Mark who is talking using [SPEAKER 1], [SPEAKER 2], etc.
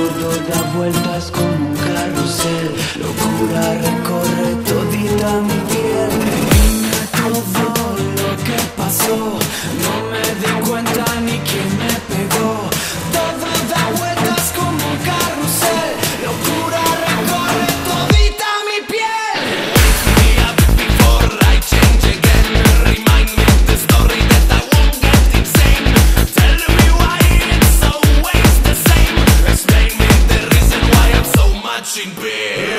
[SPEAKER 1] absurdo da vueltas como un carrusel. Locura recorre todita mi piel. Be. beer.